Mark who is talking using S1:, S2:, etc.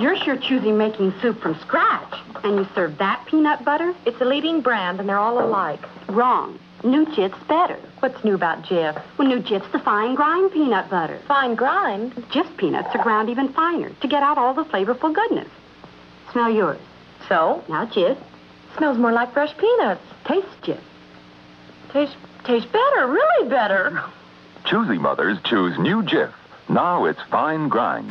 S1: You're sure choosing making soup from scratch. And you serve that peanut butter?
S2: It's a leading brand, and they're all alike.
S1: Wrong. New Jif's better.
S2: What's new about Jif?
S1: Well, New Jif's the fine grind peanut butter.
S2: Fine grind.
S1: Jif's peanuts are ground even finer to get out all the flavorful goodness. Smell yours.
S2: So?
S1: Now, Jif.
S2: Smells more like fresh peanuts.
S1: Taste Jif.
S2: Taste? Taste better, really better.
S3: Choosy mothers choose new Jif. Now it's fine grind.